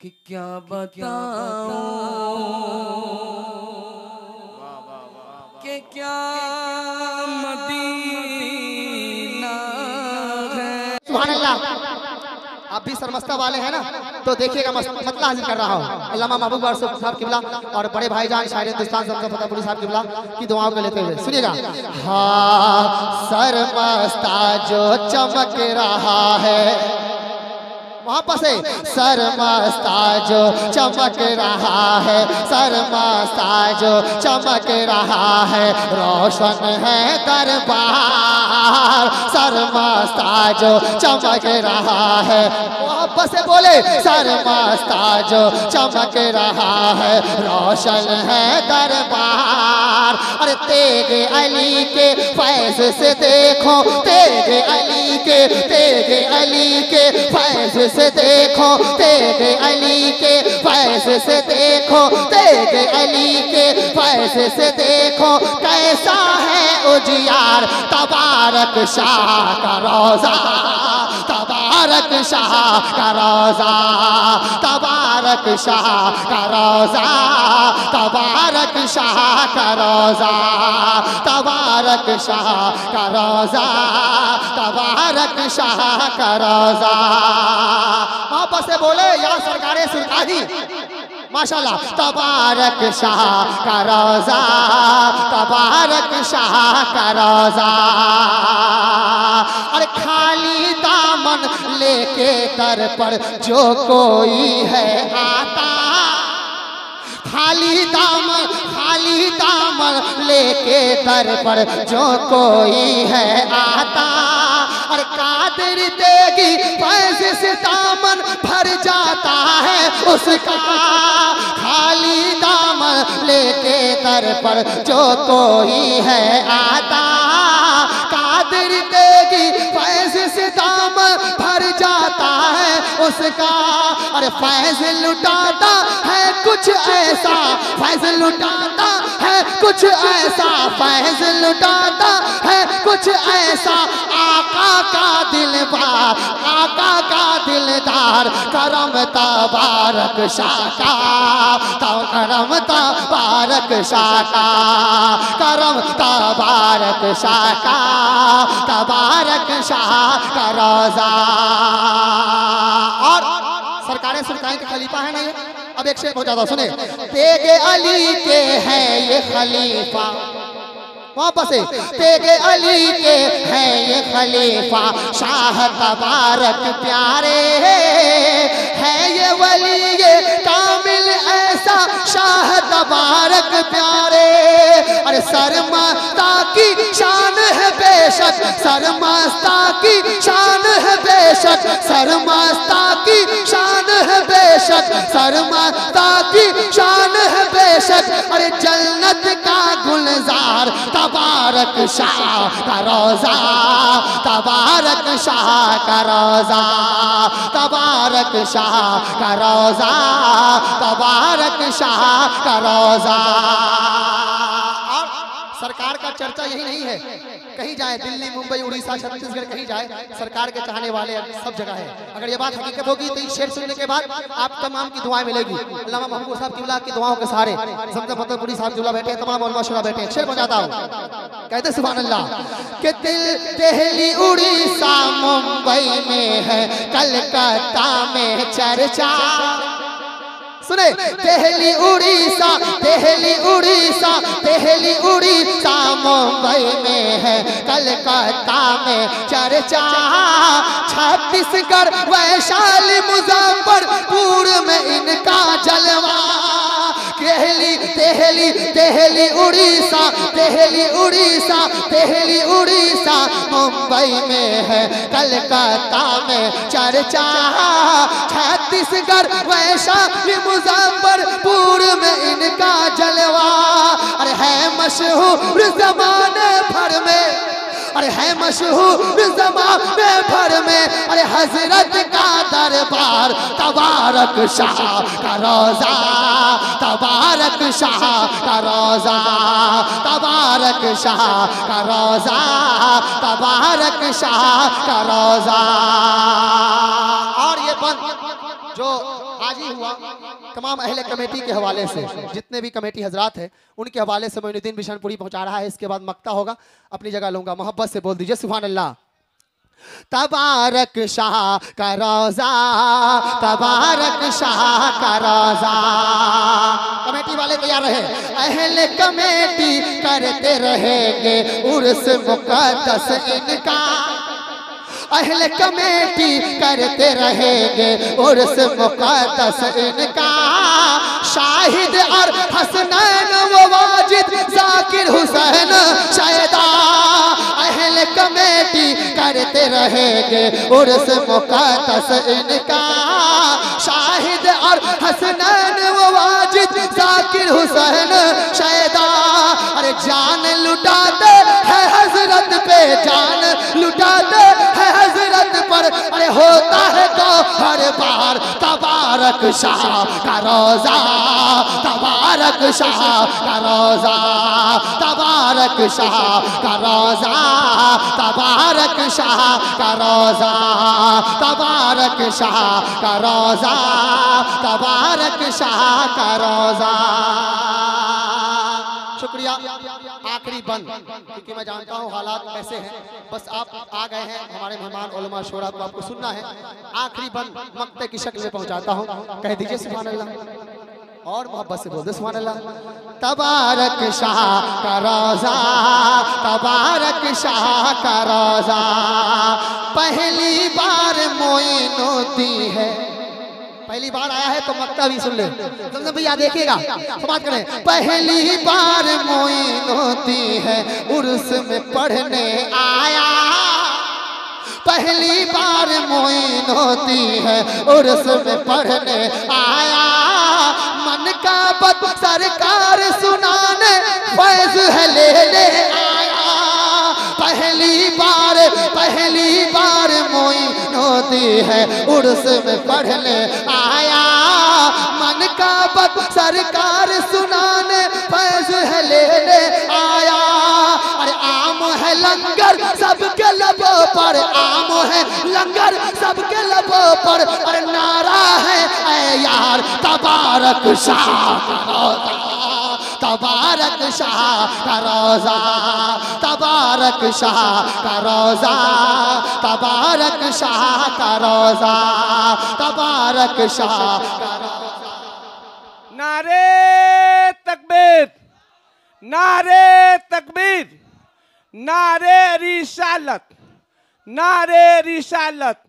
कि क्या बताऊँ? कि क्या मदीना सुभान अल्लाह आप भी सरमस्ता वाले हैं ना? तो देखिएगा मतला हाजिर कर रहा हूँ। अल्लामा महबूब वारसू साहब किबला और बड़े भाई जान शायर हिंदुस्तान जमजम फतेहपुरी साहब किबला की दुआओं को लेते हुए। सुनिएगा। हाँ सरमस्ता जो चमक रहा है। वहाँ पर से सरमस्ता जो चमक रहा है सरमस्ता जो चमक रहा है। रोशन है दरबार सरमस्ता जो चमक रहा है। वहाँ पर से बोले सरमस्ता जो चमक रहा है, रोशन है दरबार। अरे तेगे अली के फैज से देखो, तेगे अली के, तेगे अली के फैज से देखो तेरे अली के फैज से देखो तेरे अली के फैज से देखो, कैसा है उजियार? तबारक शाह का रोजा, तबारक शाह का रोजा। तबारक शाह का रोजा, तबारक शाह का रोजा, तबारक शाह का रोजा, तबारक शाह का रोजा। वापस से बोले, या सरकारे सुरकारी माशाल्लाह, तबारक शाह का रोजा, तबारक शाह का रोजा। और खाली दामन लेके दर पर जो कोई है आता। खाली दामन खाली दामन लेके दर पर जो कोई है आता। और कादर देगी फैज से दामन भर जाता है उसका। खाली दामन लेके दर पर जो कोई है आता। कादर देगी फैज से है उसका। अरे फैज लुटाता है कुछ ऐसा, फैज लुटाता है कुछ ऐसा, फैज लुटाता है कुछ ऐसा। आका का दिल बार आका दिलदार, करम तबारक शाका तो करम तबारक शाका करम तबारक शाका तबारक शाह का रोजा। और सरकारें सुरकारें खलीफा है ना ये अब एक शेर हो जाता, सुने। तेगे अली के हैं ये खलीफा। वापस तेगे अली के हैं ये खलीफा शाह तबारक प्यारे है ये वली ये कामिल ऐसा शाह तबारक प्यारे। अरे सरमाता की शान है बेशक सरमास्ता की शान है बेशक सरमास्ता की शान है बेशक सरमास्ता की शान है बेशक। अरे गुलजार तबारक शाह का रोजा, तबारक शाह का रोजा, तबारक शाह का रोजा, तबारक शाह का रोजा। सरकार का चर्चा यही नहीं है। कहीं जाए दिल्ली, मुंबई, उड़ीसा, छत्तीसगढ़, कहीं जाए, सरकार के चाहने वाले सब जगह है। अगर ये बात हकीकत होगी तो इस शेर सुनने के बाद आप तमाम की दुआएँ मिलेगी। अल्लामा महबूब साहब किबला की दुआओं के सहारे फतेहपुरी साहब जुला बैठे तमाम उलमा शुरा बैठे शेर बजाता हूँ। कहते सुभान अल्लाह कि दिल दिल्ली उड़ीसा मुंबई में है, कलकत्ता में चर्चा। सुने दिल्ली उड़ीसा दिल्ली उड़ीसा दिल्ली उड़ीसा मुंबई में है, कलकत्ता में चर्चा। छत्तीसगढ़ वैशाली मुजफ्फरपुर में इनका जलवा दिल्ली दिल्ली दिल्ली उड़ीसा दिल्ली उड़ीसा, तेहली उड़ीसा। मुंबई में है, कलकत्ता में चर्चा। छत्तीसगढ़, वैशाली, मुजफ्फरपुर में इनका जलवा। अरे है मशहूर जमाने भर में। अरे है मशहूर जमाने भर में। अरे हज़रत का दरबार तबारक शाह का रोजा। तबारक शाह का रोजा, तबारक शाह का रोजा, तबारक शाह का रोजा। और ये बंद जो आज ही हुआ, तमाम अहले कमेटी के हवाले से, जितने भी कमेटी हजरात हैं, उनके हवाले से मोइनुद्दीन बिशनपुरी पहुँचा रहा है। इसके बाद मक्ता होगा। अपनी जगह लूँगा। मोहब्बत से बोल दीजिए सुबहान अल्लाह तबारक शाह का रोजा, तबारक शाह का रोजा। कमेटी वाले तैयार रहे। अहले कमेटी करते रहेंगे उर्स मुकद्दस इनका। अहल कमेटी करते रहेंगे उर्स मुकद्दस इनका। शाहिद और हसनैन वाजिद, जाकिर हुसैन शैदा अहल कमेटी करते रहेंगे। उर्स मुकदस इनका। शाहिद और हसनैन वो वाजिद, जाकिर हुसैन, शैदा। अरे जान लुटाते है हज़रत पे, जान लुटाते है हज़रत पर। अरे होता है तो तबारक शाह का रोजा, तबारक शाह का रोजा, तबारक शाह का रोजा, तबारक शाह का रोजा, तबारक शाह का रोजा, तबारक शाह का रोजा। शुक्रिया। आखिरी बंद, क्योंकि मैं जानता हूँ हालात कैसे हैं। बस आप आ गए हैं, हमारे मेहमान उलमा शोरा को आपको सुनना है। आखिरी बंद मक्ते की शक्ल में पहुंचाता हूँ। कह दीजिए सुबहान अल्लाह और मोहब्बत से बोल दे सुबहान अल्लाह तबारक शाह का रोजा, तबारक शाह का रोजा। पहली बार मोइनुद्दीन है। पहली बार आया है तो मक्ता भी सुन ले। समझे भैया देखिएगा समाज करें। पहली बार मोइन होती है, उर्स में पढ़ने आया। पहली बार मोइन होती है, उर्स में पढ़ने आया। मन का बत सरकार सुनाने, फैज है लेने आया। पहली बार पहली बार मोइन होती है उर्स में पढ़ने आया। मन का बत सरकार सुनाने, फैज है लेने आया। अरे आम है लंगर, सबके लबों पर आम है लंगर, सबके लबों पर। अरे नारा है, ऐ यार, तबारक शाह तबारक शाह का रोजा, तबारक शाह का रोजा, तबारक शाह का रोजा, तबारक शाह रोजा। नारे तकबीर नारे तकबीर, नारे रिसालत नारे रिसालत।